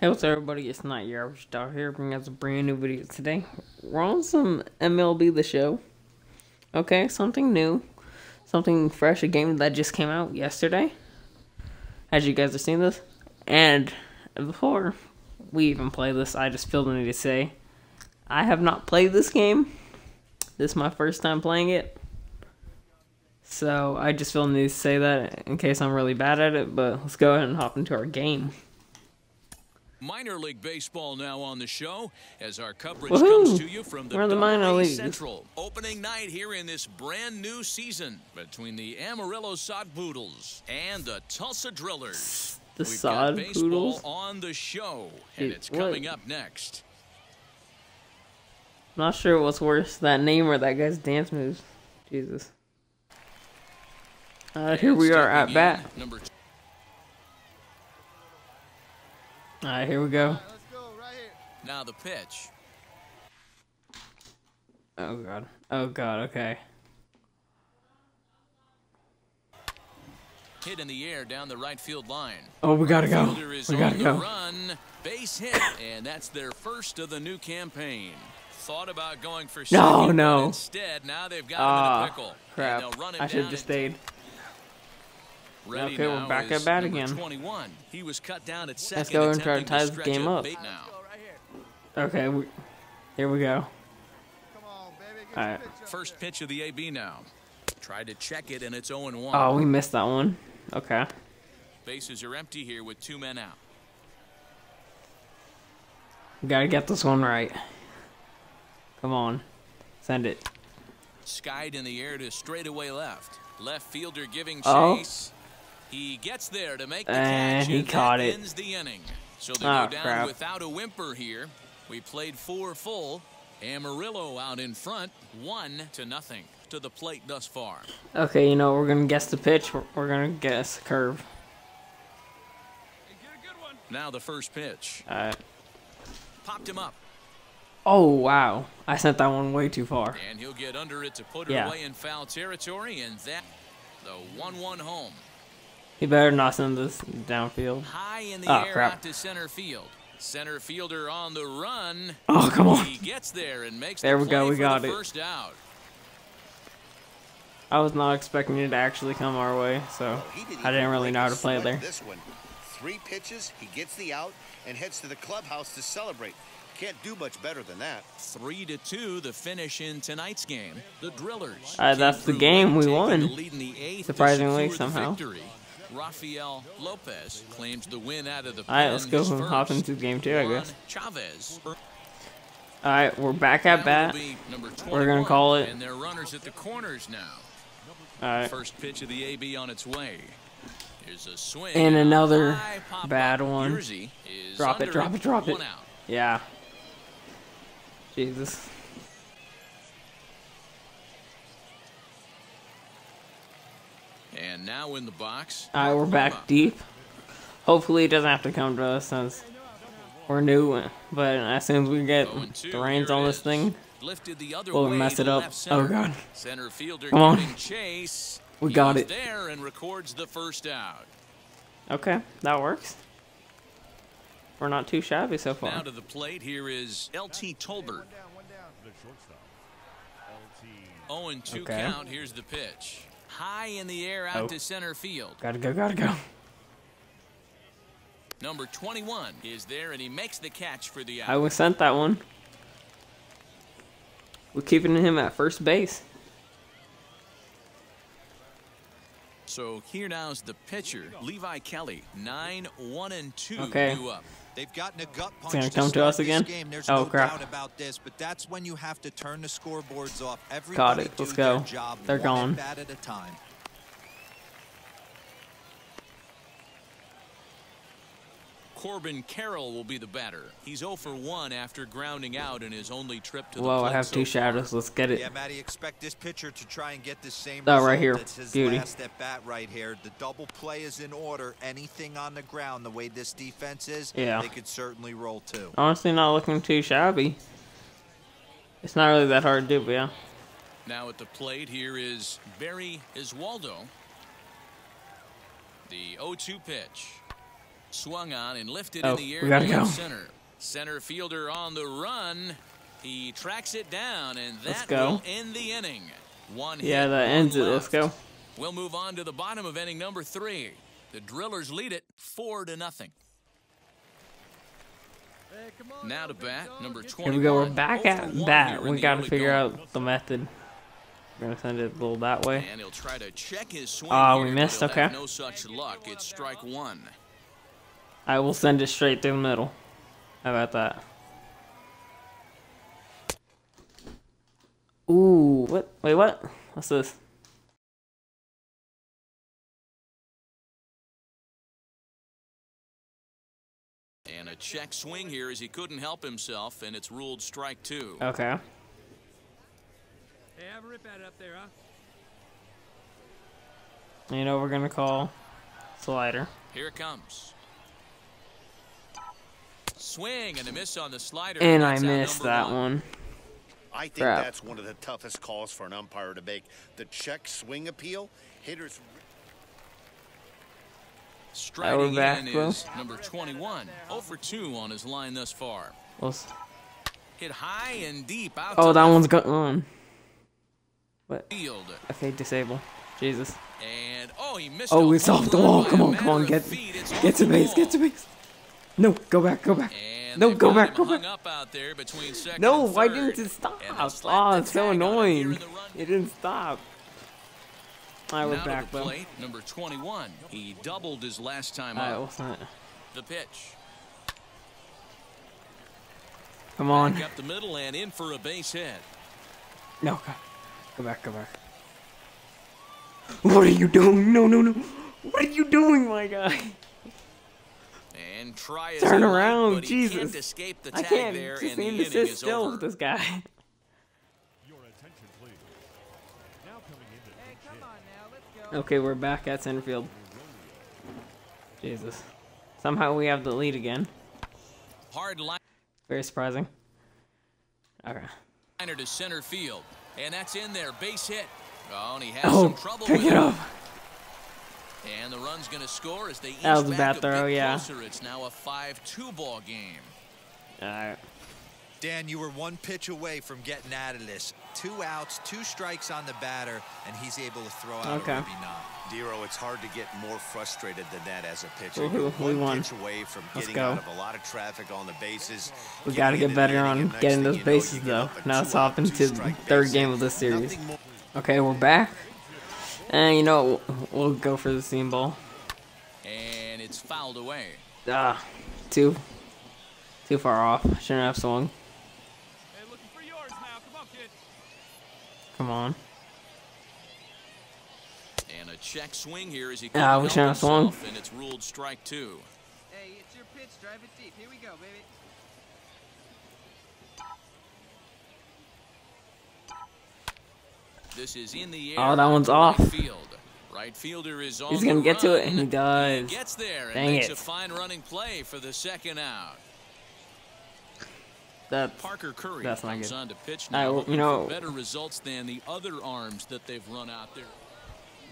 Hey, what's up, everybody? It's not your average dog here, bringing us a brand new video today. We're on some MLB The Show. Okay, something new, something fresh, a game that just came out yesterday. As you guys have seen this, and before we even play this, I just feel the need to say, I have not played this game. This is my first time playing it. So I just feel the need to say that in case I'm really bad at it, but let's go ahead and hop into our game. Minor League Baseball now on the show as our coverage comes to you from the, We're the minor A leagues. Central. Opening night here in this brand new season between the Amarillo Sod Poodles and the Tulsa Drillers. The We've Sod got baseball Poodles? on the show, and Dude, it's what? coming up next. I'm not sure what's worse, that name or that guy's dance moves. Jesus. Uh, here we are at bat. Two. Alright, here we go. Now the pitch. Oh god. Oh god, okay. Hit in the air down the right field line. Oh, we gotta go. We gotta go. run. Base hit, and that's their first of the new campaign. Thought about going for No, second, no. Instead, now they've got him in Ah, a pickle. Crap. I should have just stayed. Ready Okay, we're back at bat again. 21. He was cut down at second. Let's go and try to tie this game up. Okay, we, here we go. Alright. First pitch of the AB now. Tried to check it, and it's 0-1. Oh, we missed that one. Okay. Bases are empty here with two men out. Gotta get this one right. Come on. Send it. Skied in the air to straightaway left. Left fielder giving Oh. chase. He gets there to make the Eh, catch, he and caught it. ends the inning. So they Ah, go down crap. without a whimper here. We played four full. Amarillo out in front, one to nothing to the plate thus far. Okay, you know, we're gonna guess the pitch. We're, we're gonna guess curve. Now the first pitch. Alright. Popped him up, Oh, wow. I sent that one way too far. and he'll get under it to put it Yeah. away in foul territory, and that the 1-1 home. He better not send this downfield. High in the Ah, air crap. out to center field. Center fielder on the run. Oh, come on. He gets there and makes There the we go, we got it. first out. I was not expecting it to actually come our way, so He didn't I didn't really know how to play sweat there. This one, three pitches, he gets the out and heads to the clubhouse to celebrate. Can't do much better than that. Three to two, the finish in tonight's game. The Drillers. Uh, that's the game, we won. the lead in the eighth Surprisingly, secure the somehow. victory. Rafael Lopez claims the win out of the Alright, let's go from hop into game two, I guess. Chavez. Alright, we're back at bat. it'll be number We're gonna call it. And their runners at the corners now. Alright. First pitch of the AB on its way. Here's a swing. And another bad one. Drop it, drop it, drop it. Yeah. Jesus. And now in the box. Alright, we're back deep. Hopefully it doesn't have to come to us since we're new, but as soon as we get 0-2, the reins on this thing, Lifted the other we'll way mess it up. left Oh. God. Center fielder Come on. chase. We got it. there and records the first out. okay, that works. We're not too shabby so far. Now far. to the plate, here is LT Tolbert. 0 and 2 Okay. count. Here's the pitch. High in the air out Oh. to center field. Gotta go, gotta go. Number 21 is there, and he makes the catch for the out. I was sent that one. We're keeping him at first base. So here now's the pitcher, Levi Kelly. 9, 1 and 2 Okay. They've gotten a gut punch gonna come to start us again? Game. There's Oh, no crap. doubt about this, but that's when you have to turn the scoreboards off. Everybody Got it. Let's go. They're gone. At a time. Corbin Carroll will be the batter. He's 0 for 1 after grounding out in his only trip to the Whoa, I have so two far. shadows. Let's get it. Yeah, Matty, expect this pitcher to try and get the same Oh, right here. It's his Beauty. last at bat right here. The double play is in order. Anything on the ground, the way this defense is, Yeah. they could certainly roll too. Honestly, not looking too shabby. It's not really that hard to do, but yeah. Now at the plate, here is Barry Iswaldo. The 0 2 pitch. Swung on and lifted Oh, in the air we gotta to go. center. Center fielder on the run. He tracks it down, and that go. will end the inning. One Yeah, hit, that ends it. Let's go. We'll move on to the bottom of inning number three. The Drillers lead it four to nothing. Now to bat, number Here we go. We're back at bat. We gotta figure going. out the method. We're gonna send it a little that way. And he'll try to check his swing. Ah, we missed, okay. No such luck. It's strike one. I will send it straight through the middle. How about that? Ooh, what? Wait, what? What's this? And a check swing here as he couldn't help himself, and it's ruled strike two. Okay. Hey, have a rip at it up there, huh? You know we're gonna call slider. Here it comes. Swing and a miss on the slider. And I That's missed that one. I think Crap. that's one of the toughest calls for an umpire to make. The check swing appeal, hitters Striding back, in bro. is number 21. 0 for 2 on his line thus far. We'll Hit high and deep out Oh, that left one's gone. Um, what? field. Okay, disable. Jesus. And oh, he missed. Oh, a it's off the wall. Come on, come on, get get to base, get to base. No, go back, go back. And No, go back, go back. up out there between second No, why didn't it stop? Oh, it's so tag on him here annoying. in the run. It didn't stop. I Now back though. plate, number 21. He doubled his last time up. what's that? The pitch. Come on. Back up the middle and in for a base hit. No, go, go back, go back. What are you doing? No, no, no. What are you doing, my guy? And try Turn around, but he can't Jesus. escape the I can't there, just and the seem to sit still over. with this guy. Your attention, please. Now coming into Hey, come on now, let's go. Okay, we're back at center field. Jesus. Somehow we have the lead again. Hard line. Very surprising. Okay. liner to center field, and that's in there, base hit. Oh, and he has Oh, some trouble pick with it it. up. And the run's going to score as they ease That was a back bad throw, bit yeah. closer. It's now a 5-2 ball game. Alright. Dan, you were one pitch away from getting out of this. Two outs, two strikes on the batter, and he's able to throw out Okay. a ribby knock. Dero, it's hard to get more frustrated than that as a pitcher. Woohoo, You're we one won. pitch away from Let's getting go. out of a lot of traffic on the bases. We gotta get better on getting those bases, you get though. Now it's two-out, hopping the third game of this series. Okay, we're back. And you know, what? we'll go for the seam ball. And it's fouled away. Ah, too, too far off. Shouldn't have swung. Hey, looking for yours now. Come on, kid. Come on. And a check swing here as he Ah, we shouldn't have swung. and it's ruled strike two. Hey, it's your pitch. Drive it deep. Here we go, baby. This is in the oh, air. Oh, that one's off. Field. Right fielder is on He's gonna get to it, and he does. Gets there and Dang it. a fine running play for the second out. That's Parker Curry That's not good. on to pitch now, looking you know- better results than the other arms that they've run out there.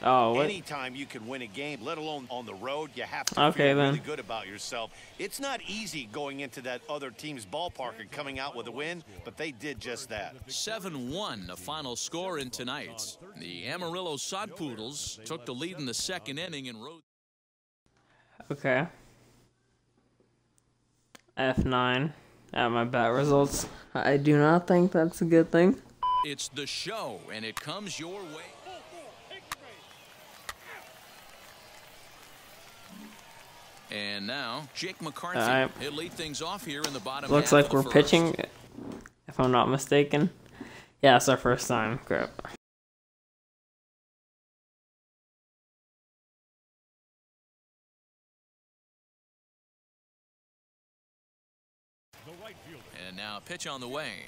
Oh what? Anytime you can win a game, let alone on the road, you have to Okay, feel really then. good about yourself. It's not easy going into that other team's ballpark and coming out with a win, but they did just that. 7-1, the final score in tonight's. The Amarillo Sod Poodles took the lead in the second inning and rode. Okay. F9 at my bat results. I do not think that's a good thing. It's the show, and it comes your way. And now, Jake McCarthy. Alright. He'll lead things off here in the bottom Looks like we're pitching, if I'm not mistaken. Yeah, it's our first time. Crap. Right. And now, pitch on the way.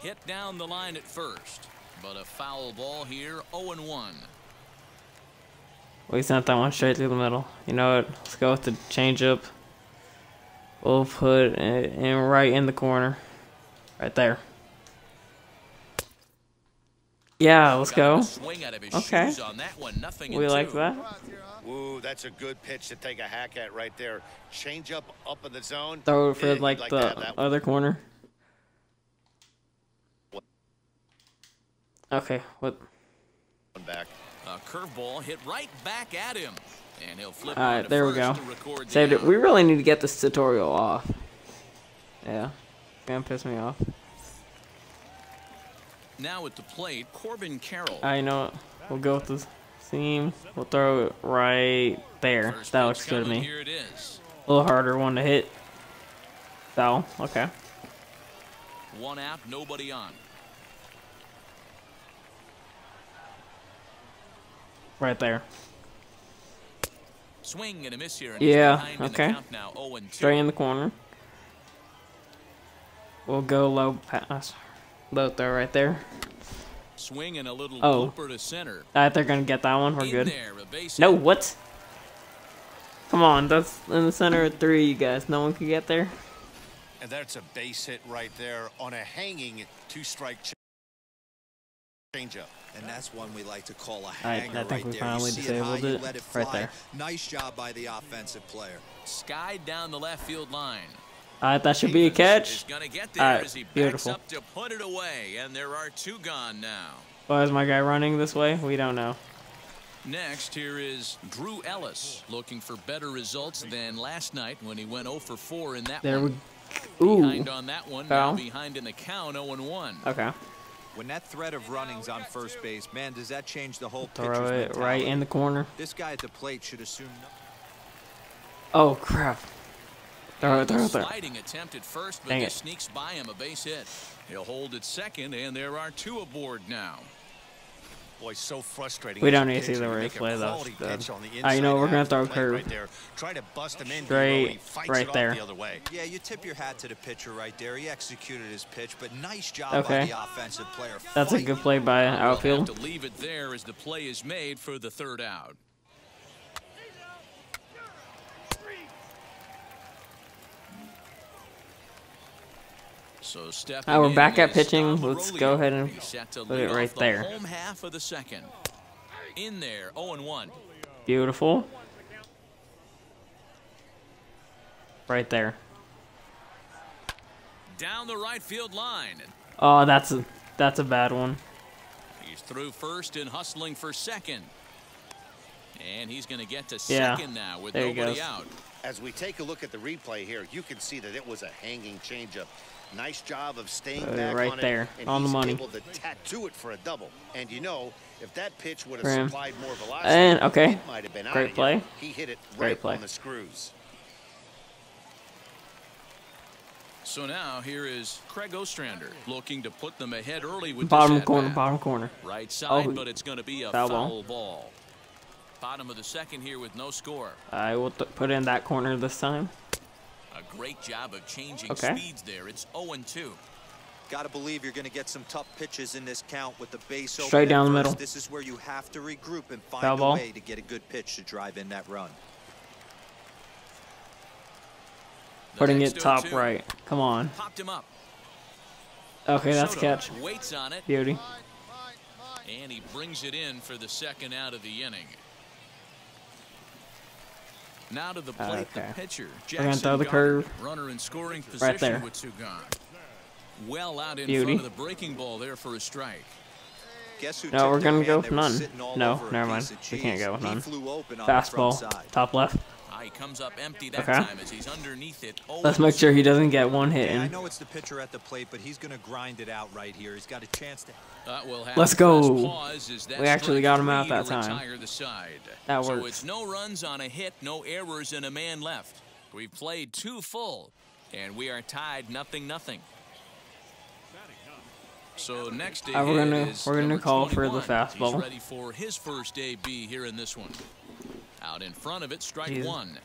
Hit down the line at first, but a foul ball here, 0 1. We sent that one straight through the middle. You know what? Let's go with the changeup. We'll put it in right in the corner. Right there. Yeah, let's go. a swing out of his Okay. shoes on that one. Nothing We like that. Ooh, that's a good pitch to take a hack at right there. Change up up in the zone. Throw it for Yeah, you'd like the that one. other corner. Okay, what? one back. A curveball hit right back at him. And he'll flip All right, there we go. to record the Saved it. We really need to get this tutorial off. Yeah, gonna piss me off. Now at the plate, Corbin Carroll. I know it. We'll go with the seam. We'll throw it right there. First That looks good to me. Here it is. A little harder one to hit. Foul. Okay. One out, nobody on. Right there. Swing and a miss here. And Yeah, behind in okay. now, 0 and 2. Straight in the corner. We'll go low pass. Low throw right there. Swing and a little Oh. looper to center. I they're gonna get that one. We're in good. there, No, what? Come on, that's in the center of three, you guys. No one can get there. And that's a base hit right there on a hanging two-strike ch- changeup. And that's one we like to call a hanger think right we there. finally you see it high, disabled it. let it Right fly. there. Nice job by the offensive player. Skied down the left field line. All right, that should be a catch. Gonna get there Alright, as he beautiful. up to put it away, and there are two gone now. Why is my guy running this way? We don't know. Next, here is Drew Ellis, looking for better results than last night when he went 0 for 4 in that There one. we. Ooh. Behind on that one, Foul. now behind in the count, 0 and 1. Okay. When that threat of running's on first base, man, does that change the whole Throw pitcher's it mentality? right in the corner. This guy at the plate should assume no- Oh crap. Throw it, throw it, throw it. Sliding attempt at first, but Dang it. sneaks by him a base hit. He'll hold at second, and there are two aboard now. Boy, so frustrating. We don't need to see the You make a replay, though. quality It's pitch dead. on the I know, we're gonna half of throw a curve. Right there. Try to bust him in. Straight right there. The other way. Yeah, you tip your hat to the pitcher right there. He executed his pitch, but nice job Okay. by the offensive player. That's a good play by We'll outfield. to leave it there as the play is made for the third out. So stepping Ah, we're back at pitching. Let's go ahead and He's set to put it right there. Home half of the second. In there, 0 and 1. Beautiful. Right there. Down the right field line. Oh, that's a that's a bad one. He's through first and hustling for second. And he's going to get to Yeah, second now with there nobody out. As we take a look at the replay here, you can see that it was a hanging changeup. Nice job of staying Uh, back right on there, it, and on the money. able to tattoo it for a double. And you know, if that pitch would have him. supplied more velocity, And, okay. it might have been Great of play. here. He hit it Great right play. on the screws. So now here is Craig Ostrander looking to put them ahead early with Bottom this corner, at-bat. bottom corner. Right side, Oh, but it's going to be a foul foul, ball. ball. Bottom of the second here with no score. I will th- put in that corner this time. A great job of changing Okay. speeds there. It's 0 and 2. Got to believe you're going to get some tough pitches in this count with the base open Straight at down the middle. This is where you have to regroup and find Foul a ball. way to get a good pitch to drive in that run. The Putting it top 0-2 right. Come on. Popped him up. Okay, that's Soto catch. Waits on it, Beauty. and he brings it in for the second out of the inning. Now to the ah, plate, Okay. the pitcher. gonna Jackson throw the curve. Runner in scoring position there. with two gone. Well out in Beauty. front of the breaking ball there for a strike. Guess who No, tipped we're gonna go with none. sitting all No, over a never mind. We can't go with He none. flew open on the front Fastball, top left. Ah, he comes up empty that Okay. time as he's underneath it. Let's make sure he doesn't get one hit Yeah, I know it's the pitcher at the plate, but he's going to grind it out right here. He's got a chance to. Uh, we'll have Let's go. press pause as that We actually got him out that time. retire the side. That so works. it's no runs on a hit, no errors, and a man left. We've played two full, and we are tied nothing nothing. So next Uh, we're gonna- is we're gonna number call for the fastball. He's ready for his first AB here in this one. Out in front of it, strike Jesus. one.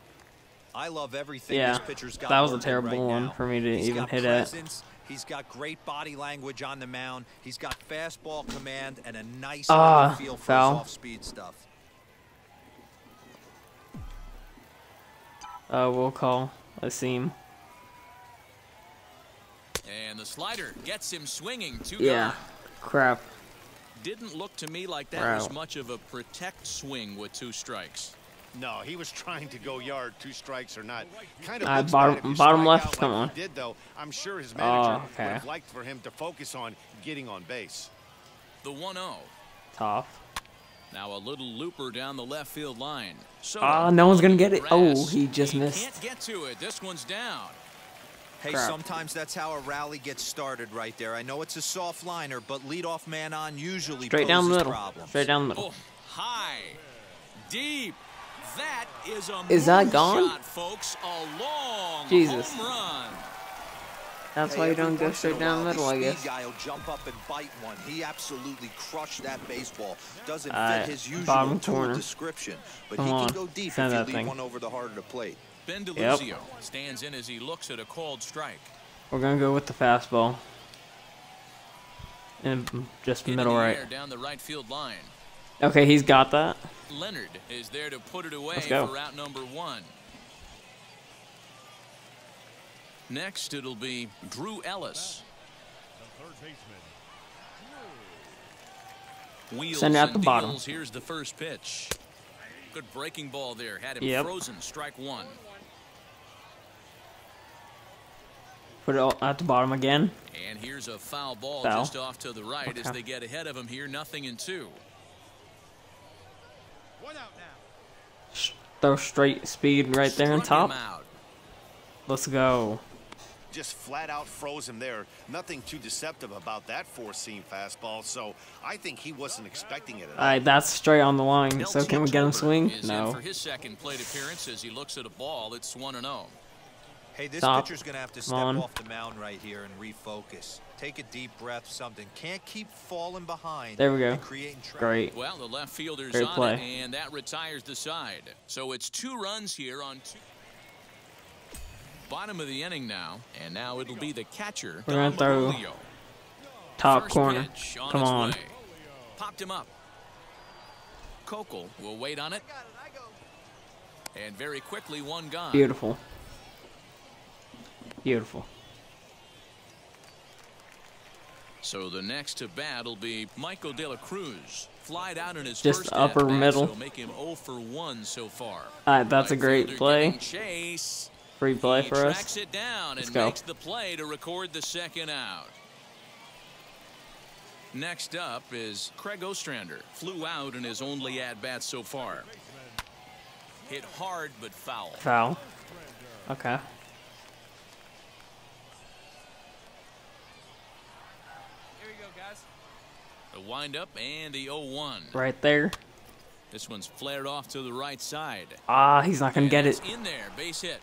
I love everything Yeah, this pitcher's got. that was a terrible right one now. for me to He's even got hit at. presence, He's got great body language on the mound. He's got fastball command and a nice Ah, eye feel for foul. his off-speed stuff. Uh, we'll call a seam. And the slider gets him swinging. Two Yeah. gone. Crap. Didn't look to me like that was much of a protect swing with two strikes. No, he was trying to go yard, two strikes or not. Kind of Uh, bottom- bad if you bottom left, out come like on. Did though. I'm sure his Oh, manager would have liked for him to focus on getting on base. The 1-0. Tough. Now a little looper down the left field line. So Ah, no one's gonna get it. Oh, he just missed. Can't get to it. This one's down. Hey, Crap. sometimes that's how a rally gets started right there. I know it's a soft liner, but leadoff man on usually Straight down the middle. problems. Straight down the middle. Oh, high, deep. That is a Is that gone? shot, folks. A long Jesus. home run. That's Hey, why you don't go once in a straight down the middle, I guess. speed guy will jump up and bite one. He absolutely crushed that baseball. Doesn't Alright, fit his usual bottom corner. description, but Come he on, can go deep send if you that leave thing. one over the heart of the plate. Ben Yep. Stands in as he looks at a called strike. We're gonna go with the fastball. And just Hit middle in right. down the right field line. Okay, he's got that. Leonard is there to put it away for out number one. Next, it'll be Drew Ellis. The third baseman. Wheels Send out the bottom. Here's the first pitch. Good breaking ball there. Had him Yep. frozen. Strike one. Put it all at the bottom again. And here's a foul ball Foul. just off to the right as they get ahead of him here. Nothing in two. One out now. Sh- Throw straight speed right there on Struck him top. out. Let's go. Just flat out froze him there. Nothing too deceptive about that four-seam fastball. So I think he wasn't expecting it at all. Alright, that's straight on the line. So can we get him Delty swing? No. for his second plate appearance as he looks at a ball. It's one and oh. zero. Hey, this Stop. pitcher's going to have to Come step on. off the mound right here and refocus. Take a deep breath, something. Can't keep falling behind. There we go. creating. Great. Well, the left fielder's Great on play. it, and that retires the side. So it's two runs here on two. Bottom of the inning now, and now it'll be the catcher. We're gonna throw Maglio. Top First corner. on Come on. way. Popped him up. Kokel will wait on it, it, and very quickly one gone. Beautiful. Beautiful. So the next to bat will be Michael De La Cruz. Flied out in his Just first upper middle. So make him 0 for 1 so far. Alright, that's a great play. Free play he for us. it down Let's and go. makes the play to record the second out. Next up is Craig Ostrander. Flew out in his only at bat so far. Hit hard but foul. Foul. Okay. Here we go, guys. The windup and the 0-1. Right there. This one's flared off to the right side. Ah, he's not gonna get it. in there. Base hit.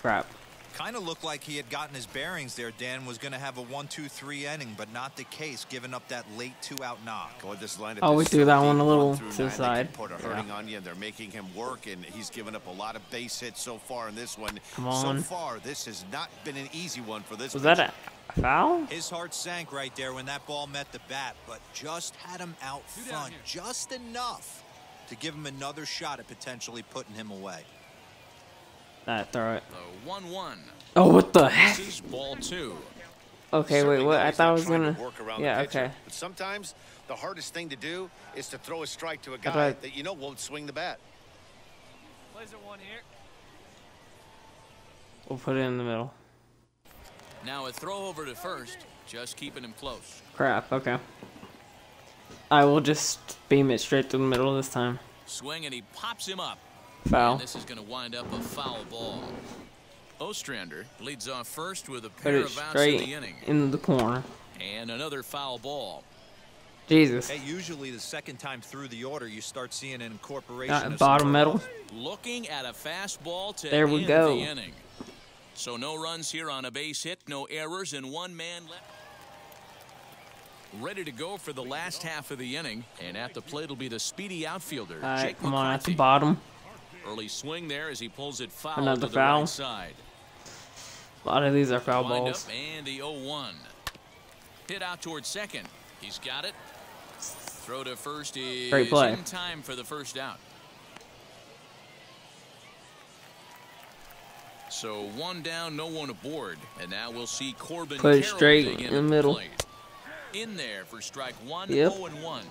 Crap. Kind of looked like he had gotten his bearings there. Dan was going to have a one-two-three inning, but not the case, giving up that late two-out knock. Boy, this lineup Oh, we is threw that one a little through to the side. Put a Yeah. hurting on you, and they're making him work, and he's given up a lot of base hits so far in this one. Come on. So far, this has not been an easy one for this. Was that pitcher. A foul? His heart sank right there when that ball met the bat, but just had him out front just enough to give him another shot at potentially putting him away. That throw it. The 1-1. Oh, what the heck? This is ball two. Okay, Certainly wait, what? I thought I was trying to gonna. work around Yeah, the pitcher, okay. But sometimes the hardest thing to do is to throw a strike to a guy I- that you know won't swing the bat. Plays at one here. We'll put it in the middle. Now a throw over to first, just keeping him close. Crap, okay. I will just beam it straight to the middle this time. Swing and he pops him up. Foul. And this is going to wind up a foul ball. Ostrander leads off first with a Put pair it of outs in the inning. in the corner. And another foul ball. Jesus. Hey, usually the second time through the order, you start seeing an incorporation Uh, of bottom some middle. Looking at a fastball to There we end go. the inning. So no runs here on a base hit, no errors, and one man left. Ready to go for the last half of the inning, and at the plate will be the speedy outfielder, Alright, Jake come on, at the bottom. Early swing there as he pulls it foul Another to the foul. right side. A lot of these are foul Wind balls. up and the 0-1. Hit out towards second. He's got it. Throw to first is Great play. in time for the first out. So one down, no one aboard, and now we'll see Corbin Put it straight dig in the middle. plate. In there for strike one, Yep. 0 and 1.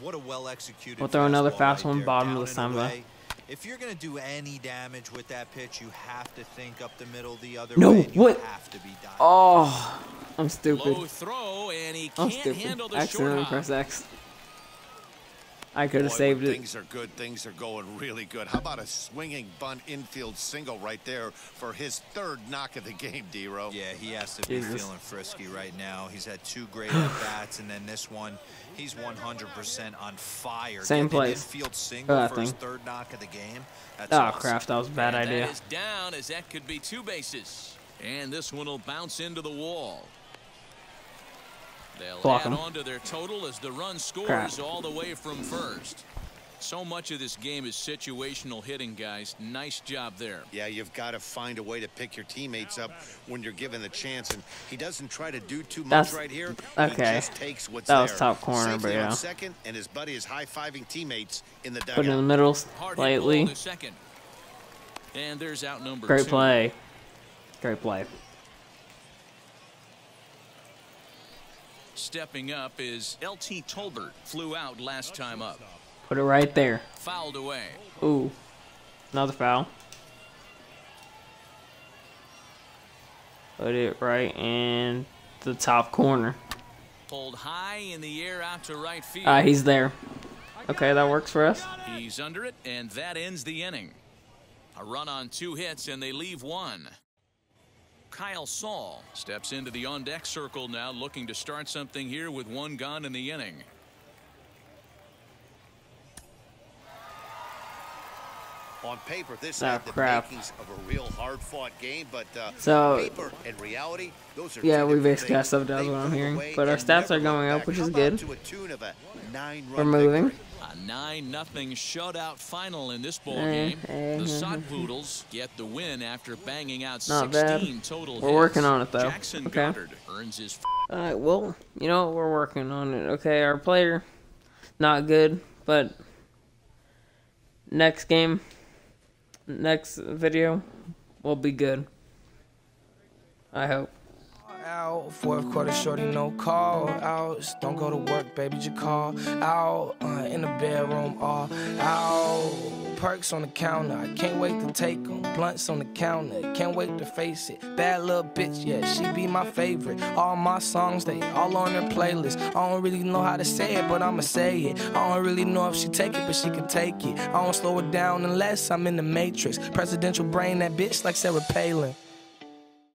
What a well executed. We'll throw another fastball fast right one bottom of the and side, If you're gonna do any damage with that pitch, you have to think up the middle the other No, way. and you what? have to be diving. Oh, I'm stupid. Low throw, and he I'm stupid. handle the Accidentally short press X. I could have saved it. Things are good. Things are going really good. How about a swinging bunt infield single right there for his third knock of the game, D-Ro? Yeah, he has to be Jesus. feeling frisky right now. He's had two great at bats, and then this one, he's 100% on fire. Same Getting place. Infield single Oh, for his third knock of the game. That's Oh awesome. crap, that was a bad And idea. That is down as that could be two bases. And this one will bounce into the wall. They'll Block add him. on to their total as the run scores Crap. all the way from first. So much of this game is situational hitting, guys. Nice job there. Yeah, you've got to find a way to pick your teammates up when you're given the chance, and he doesn't try to do too much That's- right here. okay. He just takes what's That was there. top corner, Safely but yeah. on second, and his buddy is high-fiving teammates in the Put in the middle Hard hit ball slightly. second. And there's out number Great two. play. Great play. Stepping up is LT Tolbert. Flew out last time up. Put it right there. Fouled away. Ooh. Another foul. Put it right in the top corner. Pulled high in the air out to right field. Ah, he's there. Okay, that works for us. He's under it, and that ends the inning. A run on two hits, and they leave one. Kyle Saul steps into the on deck circle now, looking to start something here with one gone in the inning. On paper, this Oh, had the makings of a real hard-fought game, but uh, So- paper and reality, those are Yeah, we basically got things. stuff down what I'm hearing, but our stats are going up, which is good. To a tune of a nine-run We're moving. victory? A 9 nothing shutout final in this ball Eh, game. eh, The eh, Sod Poodles get the win after banging out Not 16 bad. total We're hits. working on it, though. Jackson Okay. Goddard earns his Alright, well, you know, we're working on it. Okay, our player, not good, but next game, next video, will be good. I hope. Out, fourth quarter, shorty, no call outs. Don't go to work, baby, just call out. Uh, in the bedroom, all out. Perks on the counter, I can't wait to take take 'em. Blunts on the counter, can't wait to face it. Bad little bitch, yeah, she be my favorite. All my songs, they all on her playlist. I don't really know how to say it, but I'ma say it. I don't really know if she take it, but she can take it. I don't slow it down unless I'm in the matrix. Presidential brain, that bitch like Sarah Palin.